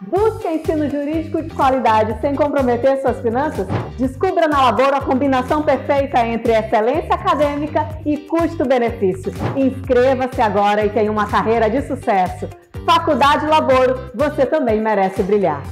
Busque ensino jurídico de qualidade sem comprometer suas finanças? Descubra na Laboro a combinação perfeita entre excelência acadêmica e custo-benefício. Inscreva-se agora e tenha uma carreira de sucesso. Faculdade Laboro, você também merece brilhar.